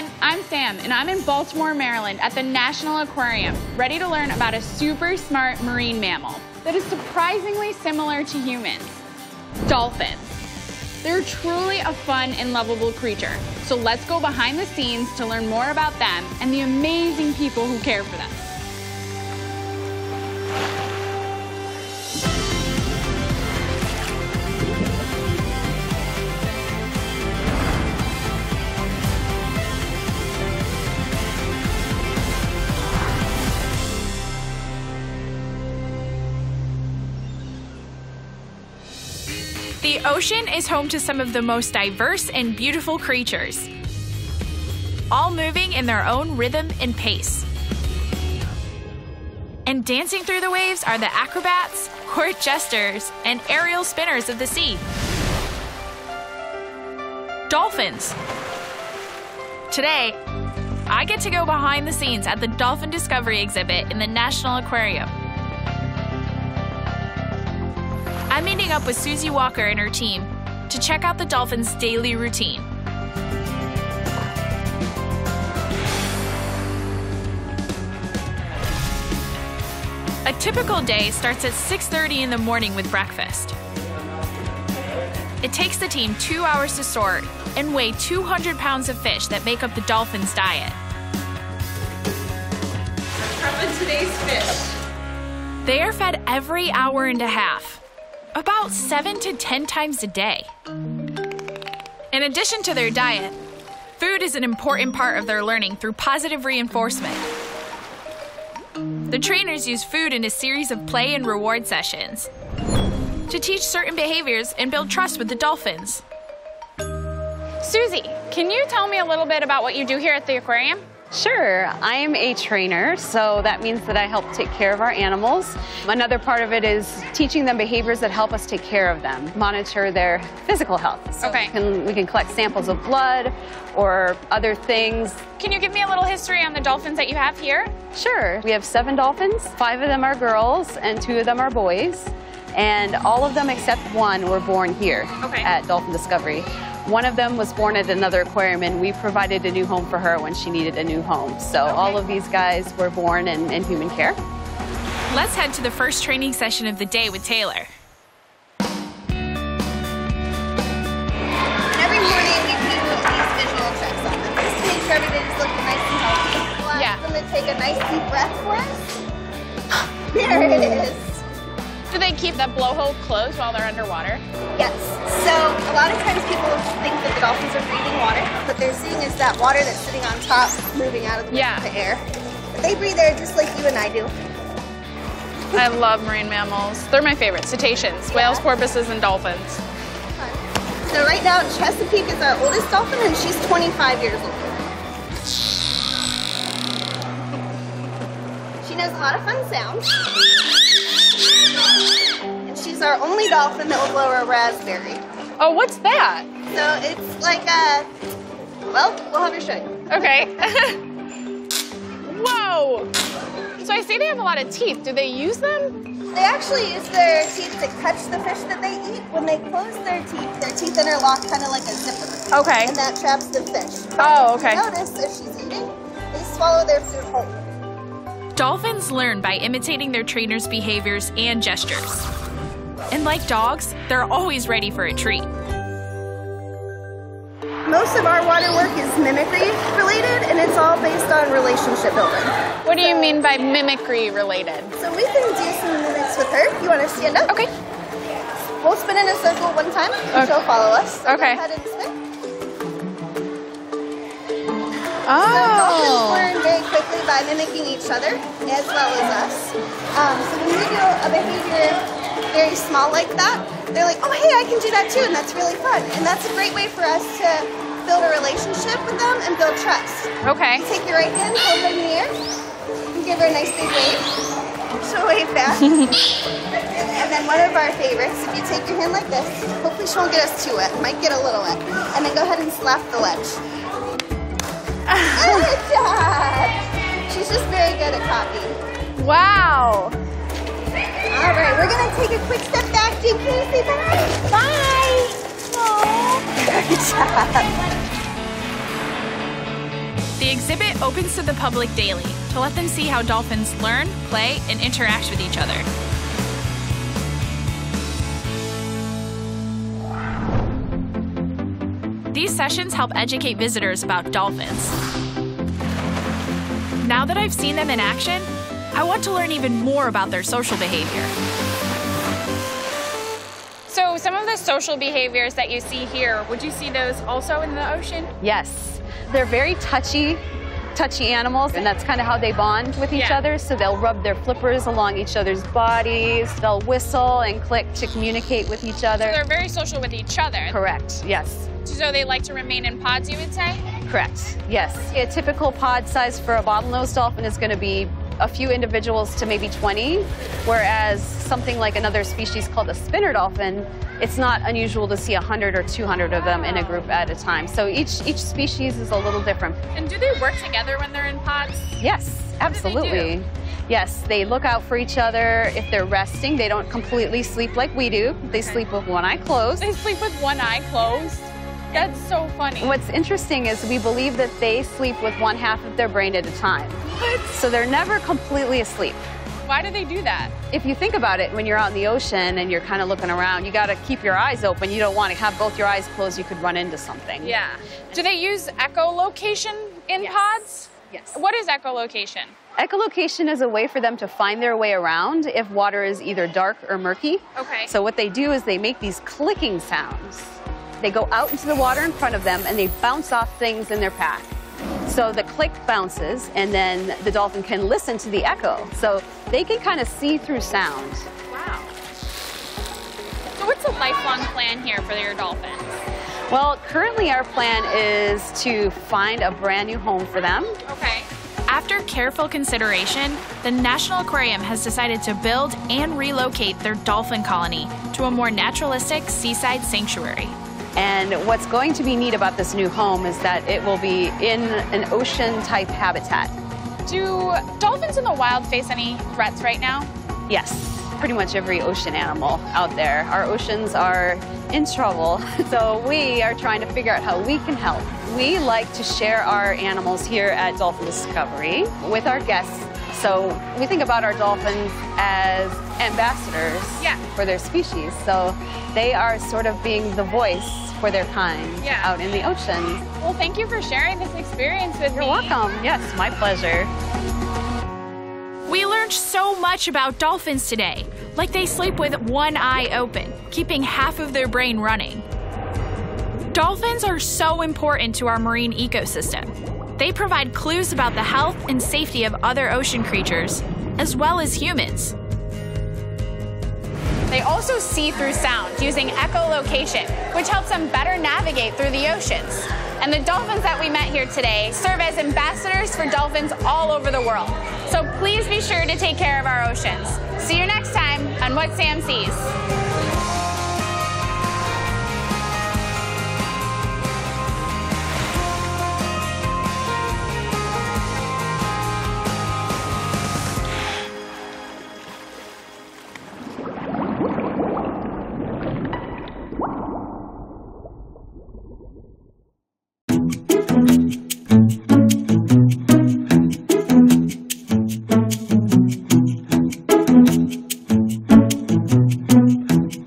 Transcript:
everyone, I'm Sam, and I'm in Baltimore, Maryland at the National Aquarium, ready to learn about a super smart marine mammal that is surprisingly similar to humans dolphins. They're truly a fun and lovable creature, so let's go behind the scenes to learn more about them and the amazing people who care for them. The ocean is home to some of the most diverse and beautiful creatures, all moving in their own rhythm and pace. And dancing through the waves are the acrobats, court jesters, and aerial spinners of the sea. Dolphins. Today, I get to go behind the scenes at the Dolphin Discovery exhibit in the National Aquarium. I'm meeting up with Susie Walker and her team to check out the dolphins' daily routine. A typical day starts at 6:30 in the morning with breakfast. It takes the team 2 hours to sort and weigh 200 pounds of fish that make up the dolphins' diet. Prepping today's fish. They are fed every hour and a half, about 7 to 10 times a day. In addition to their diet, food is an important part of their learning through positive reinforcement. The trainers use food in a series of play and reward sessions to teach certain behaviors and build trust with the dolphins. Susie, can you tell me a little bit about what you do here at the aquarium? Sure, I am a trainer, so that means that I help take care of our animals. Another part of it is teaching them behaviors that help us take care of them, monitor their physical health. So Okay. We can, we can collect samples of blood or other things. Can you give me a little history on the dolphins that you have here? Sure, we have seven dolphins. Five of them are girls and two of them are boys. And all of them except one were born here Okay. at Dolphin Discovery. One of them was born at another aquarium, and we provided a new home for her when she needed a new home. So all of these guys were born in, in human care. Let's head to the first training session of the day with Taylor. Every morning we do these visual checks on them just to make sure everything's looking nice and healthy. We'll ask Yeah. take a nice deep breath for us. There it is. Do they keep that blowhole closed while they're underwater? Yes. So a lot of times people think that the dolphins are breathing water. What they're seeing is that water that's sitting on top moving out of the, Yeah. the air. But they breathe air just like you and I do. I love marine mammals. They're my favorite. Cetaceans, whales, porpoises, and dolphins. So right now Chesapeake is our oldest dolphin and she's 25 years old. She knows a lot of fun sounds. And she's our only dolphin that will blow a raspberry. Oh, what's that? So it's like a, well, we'll have her show you. Okay. Whoa! So I see they have a lot of teeth. Do they use them? They actually use their teeth to catch the fish that they eat. When they close their teeth, their teeth interlock kind of like a zipper. Okay. And that traps the fish. Oh, If you okay. Notice if she's eating, they swallow their food whole. Dolphins learn by imitating their trainers' behaviors and gestures. And like dogs, they're always ready for a treat. Most of our water work is mimicry related, and it's all based on relationship building. What do you mean by mimicry related? So we can do some mimics with her. You want to stand up? Okay. We'll spin in a circle one time, and Okay. she'll follow us. So Okay. Ahead. So dolphins Oh. learn very quickly by mimicking each other as well as us. Um, so when we do a behavior very small like that, they're like, oh hey, I can do that too, and that's really fun. And that's a great way for us to build a relationship with them and build trust. Okay. Take your right hand, hold it in the air, and give her a nice big wave. She'll wave back. and then one of our favorites, if you take your hand like this, hopefully she won't get us too wet, might get a little wet, and then go ahead and slap the ledge. Good job! She's just very good at copying. Wow. All right, we're gonna take a quick step back. Jake, can you say bye? Bye! Aw, good job. The exhibit opens to the public daily to let them see how dolphins learn, play, and interact with each other. These sessions help educate visitors about dolphins. Now that I've seen them in action, I want to learn even more about their social behavior. So some of the social behaviors that you see here, would you see those also in the ocean? Yes, they're very touchy, touchy animals, and that's kind of how they bond with each Yeah. other. So they'll rub their flippers along each other's bodies, they'll whistle and click to communicate with each So other. they're very social with each other. Correct, yes. So they like to remain in pods, you would say? Correct, yes. A typical pod size for a bottlenose dolphin is going to be a few individuals to maybe 20, whereas something like another species called a spinner dolphin, it's not unusual to see 100 or 200 of them in a group at a time. So each, each species is a little different. And do they work together when they're in pods? Yes, absolutely. do? Yes, they look out for each other. If they're resting, they don't completely sleep like we do. They sleep with one eye closed. They sleep with one eye closed. That's so funny. What's interesting is we believe that they sleep with one half of their brain at a time. What? So they're never completely asleep. Why do they do that? If you think about it, when you're out in the ocean and you're kind of looking around, you got to keep your eyes open. You don't want to have both your eyes closed. You could run into something. Yeah. Do they use echolocation in Yes. pods? Yes. What is echolocation? Echolocation is a way for them to find their way around if water is either dark or murky. Okay. So what they do is they make these clicking sounds. They go out into the water in front of them and they bounce off things in their path. So the click bounces and then the dolphin can listen to the echo. So they can kind of see through sound. Wow. So what's a lifelong plan here for your dolphins? Well, currently our plan is to find a brand new home for them. Okay. After careful consideration, the National Aquarium has decided to build and relocate their dolphin colony to a more naturalistic seaside sanctuary. And what's going to be neat about this new home is that it will be in an ocean type habitat. Do dolphins in the wild face any threats right now? Yes, pretty much every ocean animal out there. Our oceans are in trouble, so we are trying to figure out how we can help. We like to share our animals here at Dolphin Discovery with our guests. So we think about our dolphins as ambassadors Yeah. for their species. So they are sort of being the voice for their kind Yeah. out in the ocean. Well, thank you for sharing this experience with You're me. welcome. Yes, my pleasure. We learned so much about dolphins today, like they sleep with one eye open, keeping half of their brain running. Dolphins are so important to our marine ecosystem. They provide clues about the health and safety of other ocean creatures, as well as humans. They also see through sound using echolocation, which helps them better navigate through the oceans. And the dolphins that we met here today serve as ambassadors for dolphins all over the world. So please be sure to take care of our oceans. See you next time on What Sam Sees.